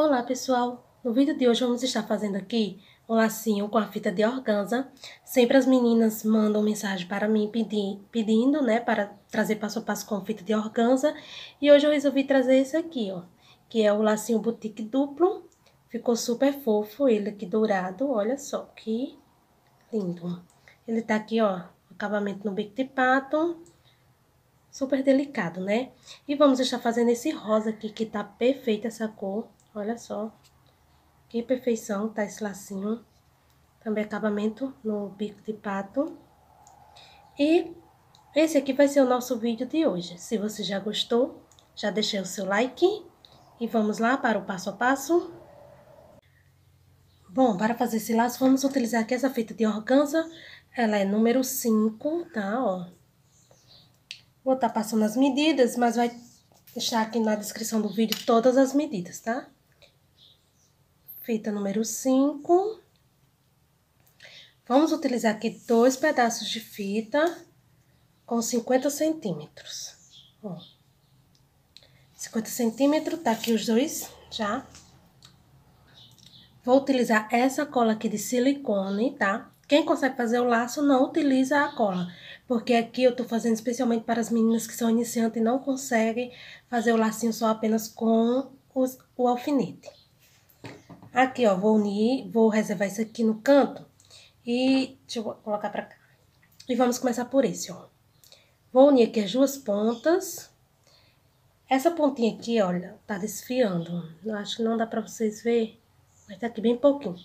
Olá pessoal, no vídeo de hoje vamos estar fazendo aqui um lacinho com a fita de organza. Sempre as meninas mandam mensagem para mim pedir, pedindo, né, para trazer passo a passo com fita de organza. E hoje eu resolvi trazer esse aqui, ó, que é o lacinho boutique duplo. Ficou super fofo ele aqui dourado, olha só que lindo. Ele tá aqui, ó, acabamento no bico de pato, super delicado, né? E vamos estar fazendo esse rosa aqui, que tá perfeita essa cor. Olha só. Que perfeição tá esse lacinho. Também acabamento no bico de pato. E esse aqui vai ser o nosso vídeo de hoje. Se você já gostou, já deixei o seu like. E vamos lá para o passo a passo. Bom, para fazer esse laço, vamos utilizar aqui essa fita de organza. Ela é número 5, tá? Ó. Vou estar tá passando as medidas, mas vai deixar aqui na descrição do vídeo todas as medidas, tá? Fita número 5. Vamos utilizar aqui dois pedaços de fita com 50 centímetros. Ó. 50 centímetros, tá aqui os dois já. Vou utilizar essa cola aqui de silicone, tá? Quem consegue fazer o laço, não utiliza a cola. Porque aqui eu tô fazendo especialmente para as meninas que são iniciantes e não conseguem fazer o lacinho só apenas com os, o alfinete. Aqui, ó, vou unir, vou reservar isso aqui no canto. E deixa eu colocar pra cá. E vamos começar por esse, ó. Vou unir aqui as duas pontas. Essa pontinha aqui, olha, tá desfiando. Eu acho que não dá pra vocês ver, mas tá aqui bem pouquinho.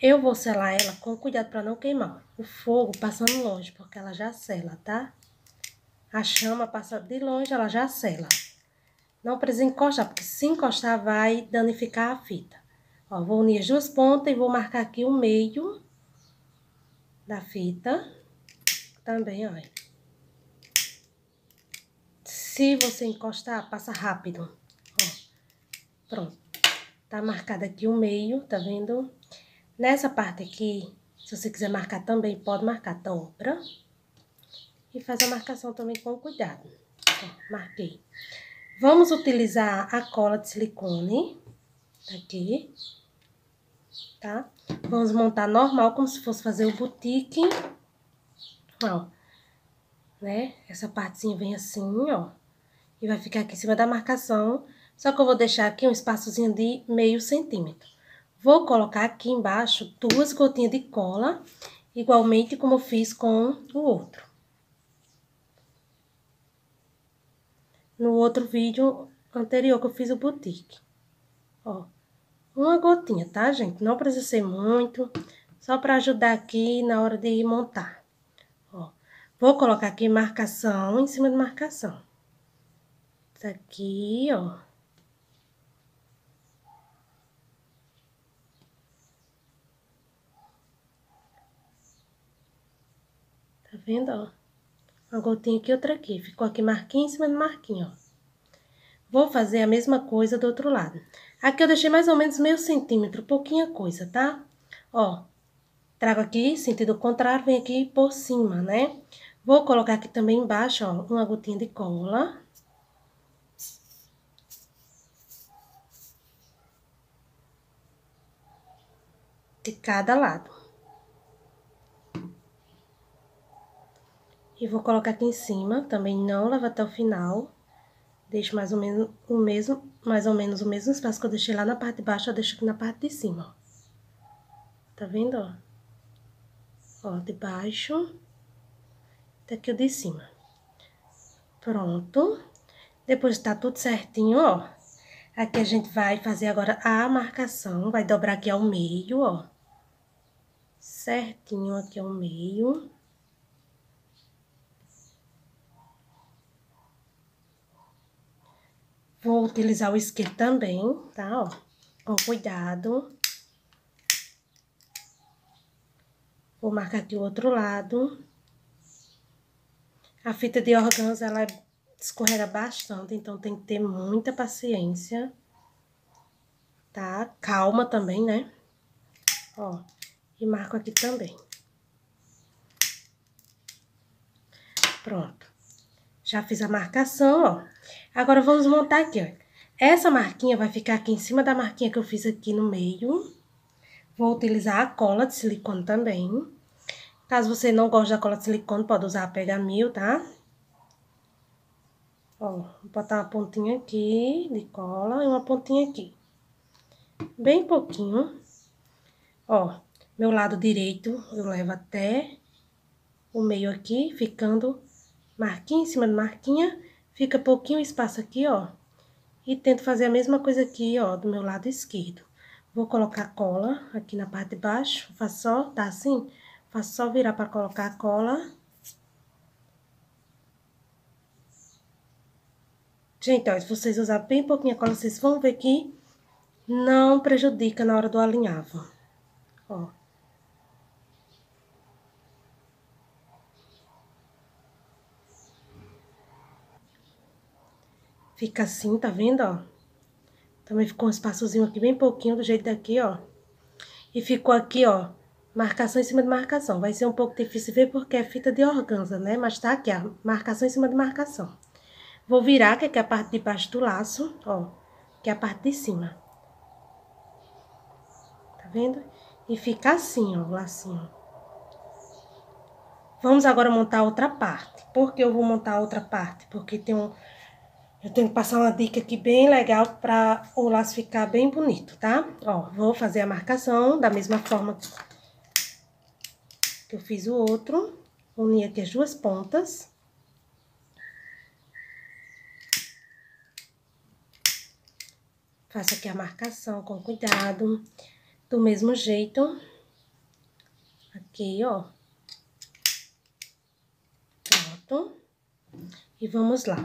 Eu vou selar ela com cuidado pra não queimar. O fogo passando longe, porque ela já sela, tá? A chama passa de longe, ela já sela. Não precisa encostar, porque se encostar vai danificar a fita. Ó, vou unir as duas pontas e vou marcar aqui o meio da fita. Também, olha. Se você encostar, passa rápido. Ó, pronto. Tá marcado aqui o meio, tá vendo? Nessa parte aqui, se você quiser marcar também, pode marcar dobra. E faz a marcação também com cuidado. Ó, marquei. Vamos utilizar a cola de silicone. Aqui tá? Vamos montar normal, como se fosse fazer o boutique. Ó, né? Essa partezinha vem assim, ó. E vai ficar aqui em cima da marcação. Só que eu vou deixar aqui um espaçozinho de meio centímetro. Vou colocar aqui embaixo duas gotinhas de cola, igualmente como eu fiz com o outro. No outro vídeo anterior que eu fiz o boutique. Ó, uma gotinha, tá, gente? Não precisa ser muito, só para ajudar aqui na hora de montar. Ó, vou colocar aqui marcação em cima de marcação. Isso aqui, ó. Tá vendo, ó? Uma gotinha aqui, outra aqui. Ficou aqui marquinha em cima de marquinha, ó. Vou fazer a mesma coisa do outro lado. Aqui eu deixei mais ou menos meio centímetro, pouquinha coisa, tá? Ó, trago aqui, sentido contrário, vem aqui por cima, né? Vou colocar aqui também embaixo, ó, uma gotinha de cola. De cada lado. E vou colocar aqui em cima, também não leva até o final. Deixo mais ou menos o mesmo, mais ou menos o mesmo espaço que eu deixei lá na parte de baixo, eu deixo aqui na parte de cima. Tá vendo, ó? Ó, de baixo até aqui o de cima. Pronto. Depois tá tudo certinho, ó. Aqui a gente vai fazer agora a marcação, vai dobrar aqui ao meio, ó. Certinho aqui ao meio. Vou utilizar o isqueiro também, tá? Ó, com cuidado. Vou marcar aqui o outro lado. A fita de organza, ela escorrega bastante, então tem que ter muita paciência. Tá? Calma também, né? Ó, e marco aqui também. Pronto. Já fiz a marcação, ó. Agora, vamos montar aqui, ó. Essa marquinha vai ficar aqui em cima da marquinha que eu fiz aqui no meio. Vou utilizar a cola de silicone também. Caso você não goste da cola de silicone, pode usar a Pega Mil, tá? Ó, vou botar uma pontinha aqui de cola e uma pontinha aqui. Bem pouquinho. Ó, meu lado direito eu levo até o meio aqui, ficando marquinha em cima de marquinha. Fica pouquinho espaço aqui, ó. E tento fazer a mesma coisa aqui, ó, do meu lado esquerdo. Vou colocar cola aqui na parte de baixo, faço só, tá assim? Faço só virar pra colocar a cola. Gente, ó, se vocês usarem bem pouquinho a cola, vocês vão ver que não prejudica na hora do alinhavo. Ó. Fica assim, tá vendo, ó? Também ficou um espaçozinho aqui, bem pouquinho, do jeito daqui, ó. E ficou aqui, ó, marcação em cima de marcação. Vai ser um pouco difícil ver porque é fita de organza, né? Mas tá aqui, ó, marcação em cima de marcação. Vou virar, que aqui é a parte de baixo do laço, ó, que é a parte de cima. Tá vendo? E fica assim, ó, o lacinho. Vamos agora montar outra parte. Por que eu vou montar outra parte? Porque tem um eu tenho que passar uma dica aqui bem legal para o laço ficar bem bonito, tá? Ó, vou fazer a marcação da mesma forma que eu fiz o outro. Unir aqui as duas pontas. Faço aqui a marcação com cuidado. Do mesmo jeito. Aqui, ó. Pronto. E vamos lá.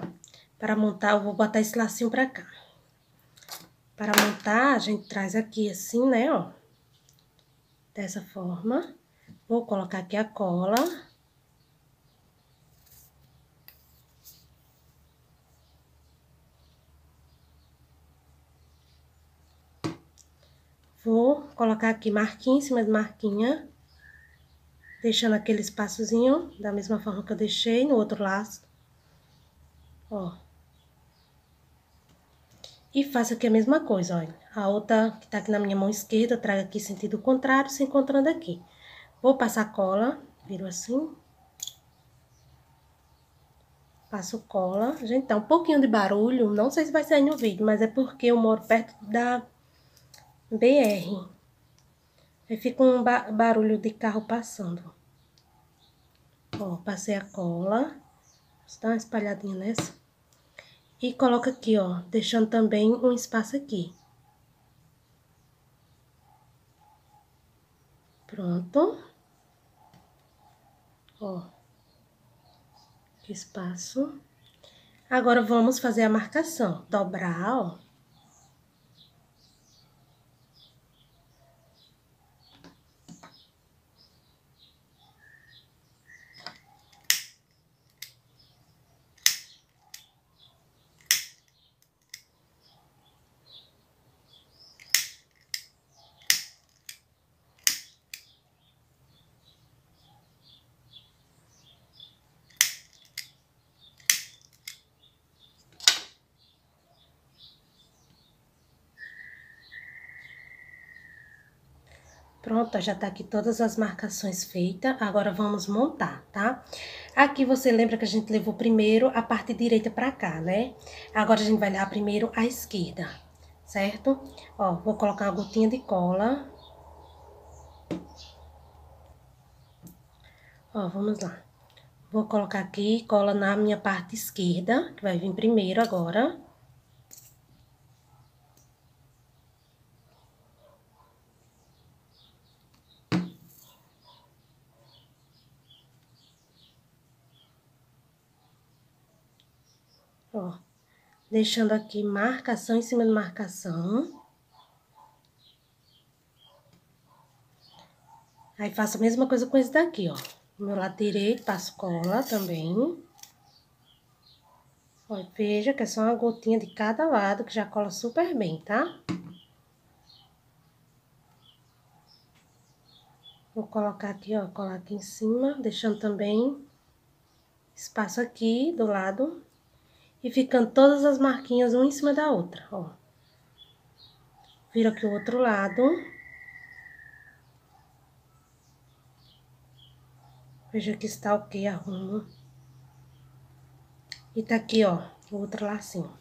Para montar, eu vou botar esse lacinho pra cá. Para montar, a gente traz aqui assim, né, ó. Dessa forma. Vou colocar aqui a cola. Vou colocar aqui marquinha em cima de marquinha. Deixando aquele espaçozinho, da mesma forma que eu deixei no outro laço. Ó. E faço aqui a mesma coisa, olha. A outra que tá aqui na minha mão esquerda, trago aqui sentido contrário, se encontrando aqui. Vou passar cola, viro assim. Passo cola. Gente, tá um pouquinho de barulho, não sei se vai sair no vídeo, mas é porque eu moro perto da BR. Aí fica um ba barulho de carro passando. Ó, passei a cola. Vou dar uma espalhadinha nessa. E coloca aqui, ó, deixando também um espaço aqui. Pronto. Ó. Espaço. Agora, vamos fazer a marcação. Dobrar, ó. Pronto, já tá aqui todas as marcações feitas. Agora, vamos montar, tá? Aqui, você lembra que a gente levou primeiro a parte direita pra cá, né? Agora, a gente vai levar primeiro a esquerda, certo? Ó, vou colocar uma gotinha de cola. Ó, vamos lá. Vou colocar aqui cola na minha parte esquerda, que vai vir primeiro agora. Ó, deixando aqui marcação em cima de marcação. Aí, faço a mesma coisa com esse daqui, ó. No meu lado direito, passo cola também. Ó, veja que é só uma gotinha de cada lado, que já cola super bem, tá? Vou colocar aqui, ó, colar aqui em cima, deixando também espaço aqui do lado e ficando todas as marquinhas uma em cima da outra, ó. Vira aqui o outro lado. Veja que está ok, arrumo. E tá aqui, ó, o outro lacinho.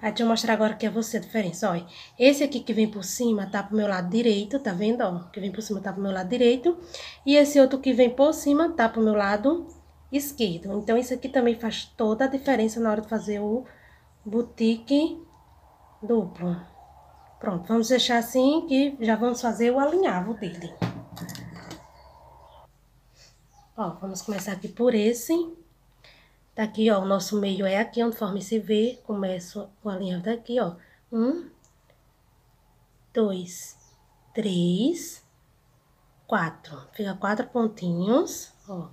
Aí, deixa eu mostrar agora que é você a diferença, olha. Esse aqui que vem por cima tá pro meu lado direito, tá vendo, ó? Que vem por cima tá pro meu lado direito. E esse outro que vem por cima tá pro meu lado esquerdo. Então, isso aqui também faz toda a diferença na hora de fazer o boutique duplo. Pronto, vamos deixar assim que já vamos fazer o alinhavo dele. Ó, vamos começar aqui por esse. Tá aqui, ó, o nosso meio é aqui, onde forma esse V. Começo o alinhavo daqui, ó. Um, dois, três, quatro. Fica quatro pontinhos, ó.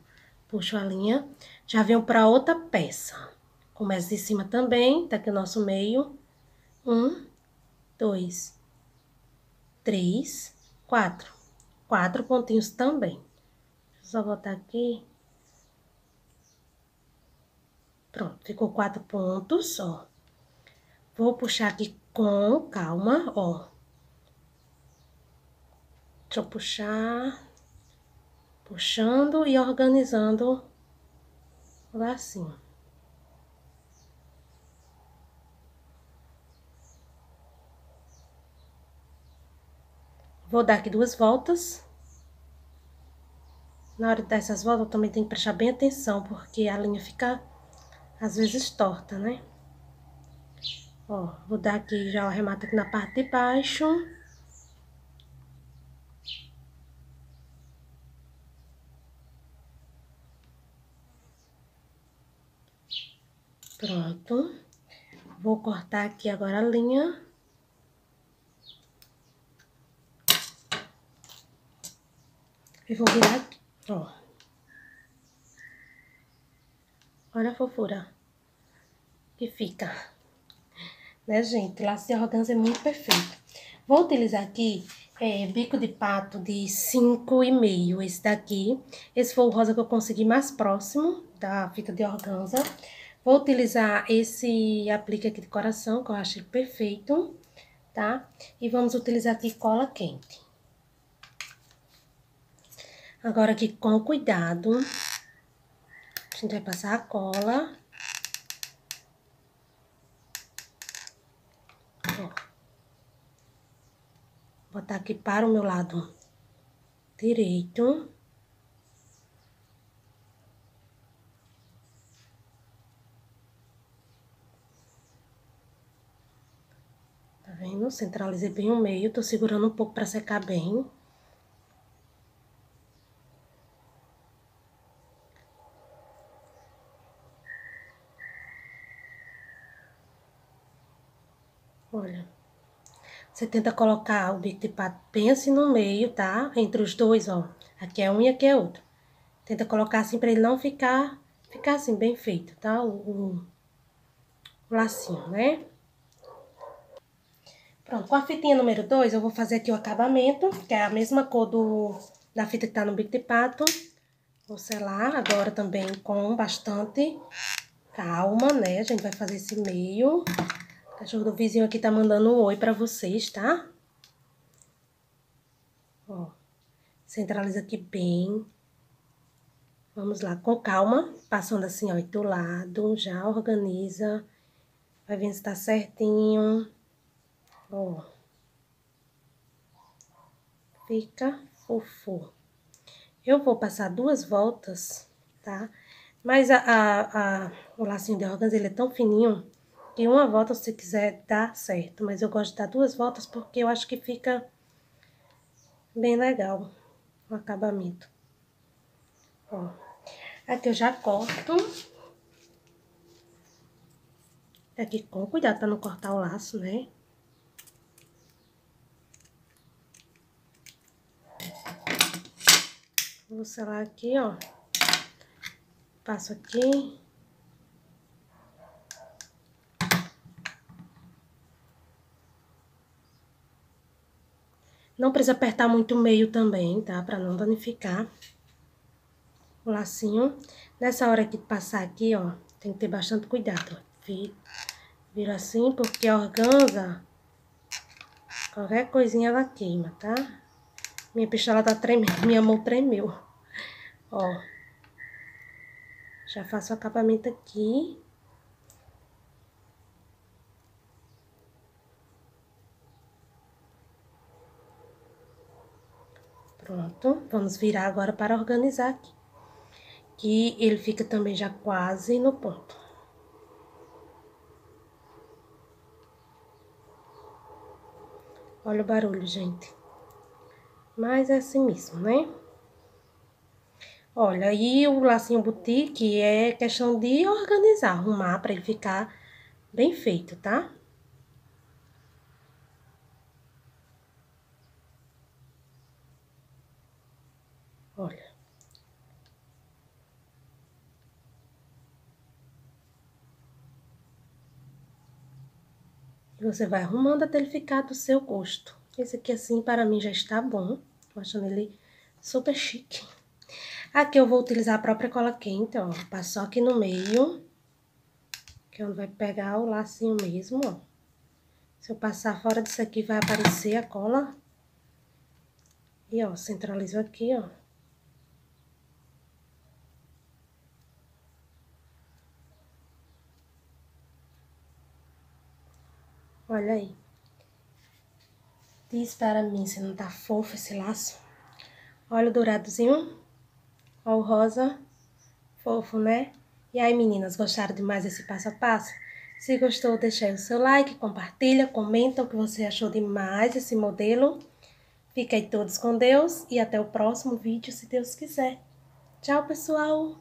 Puxo a linha. Já venho pra outra peça. Começa de cima também, tá aqui o nosso meio. Um, dois, três, quatro. Quatro pontinhos também. Deixa eu só botar aqui. Pronto, ficou quatro pontos, ó. Vou puxar aqui com calma, ó. Deixa eu puxar. Puxando e organizando o lacinho. Vou dar aqui duas voltas. Na hora dessas voltas, eu também tenho que prestar bem atenção, porque a linha fica às vezes torta, né? Ó, vou dar aqui já o arremato aqui na parte de baixo. Pronto. Vou cortar aqui agora a linha. E vou virar aqui, ó. Olha a fofura que fica. Né, gente? Laço de arrogância é muito perfeito. Vou utilizar aqui é, bico de pato de 5,5, esse daqui. Esse foi o rosa que eu consegui mais próximo da fita de organza. Vou utilizar esse aplique aqui de coração, que eu achei perfeito, tá? E vamos utilizar aqui cola quente. Agora aqui com cuidado, gente vai passar a cola. Ó. Botar aqui para o meu lado direito. Vendo? Centralizei bem o meio, tô segurando um pouco para secar bem. Olha. Você tenta colocar o bico de pato bem assim no meio, tá? Entre os dois, ó. Aqui é um e aqui é outro. Tenta colocar assim pra ele não ficar, ficar assim, bem feito, tá? O, o, o lacinho, né? Pronto, com a fitinha número 2, eu vou fazer aqui o acabamento, que é a mesma cor do, da fita que tá no bico de pato. Vou selar agora também com bastante calma, né? A gente vai fazer esse meio cachorro do vizinho aqui tá mandando um oi pra vocês, tá? Ó, centraliza aqui bem. Vamos lá, com calma, passando assim, ó, do lado, já organiza. Vai vendo se tá certinho. Ó. Fica fofo. Eu vou passar duas voltas, tá? Mas a, a, a o lacinho de organza, ele é tão fininho em uma volta, se quiser, dá certo. Mas eu gosto de dar duas voltas porque eu acho que fica bem legal o acabamento. Ó, aqui eu já corto. Aqui com cuidado pra não cortar o laço, né? Vou selar aqui, ó. Passo aqui. Não precisa apertar muito o meio também, tá? Pra não danificar o lacinho. Nessa hora que passar aqui, ó, tem que ter bastante cuidado. vira assim, porque a organza, qualquer coisinha ela queima, tá? Minha pistola tá tremendo, minha mão tremeu. Ó. Já faço o acabamento aqui. Pronto, vamos virar agora para organizar aqui. Que ele fica também já quase no ponto. Olha o barulho, gente. Mas é assim mesmo, né? Olha, aí o lacinho boutique é questão de organizar, arrumar para ele ficar bem feito, tá? Olha. E você vai arrumando até ele ficar do seu gosto. Esse aqui, assim, para mim já está bom. Tô achando ele super chique. Aqui eu vou utilizar a própria cola quente, ó. Passou aqui no meio. Que é onde vai pegar o lacinho mesmo, ó. Se eu passar fora disso aqui, vai aparecer a cola. E, ó, centralizo aqui, ó. Olha aí. Diz para mim se não tá fofo esse laço. Olha o douradozinho. Ó o rosa. Fofo, né? E aí, meninas, gostaram demais desse passo a passo? Se gostou, deixa aí o seu like, compartilha, comenta o que você achou demais esse modelo. Aí todos com Deus e até o próximo vídeo, se Deus quiser. Tchau, pessoal!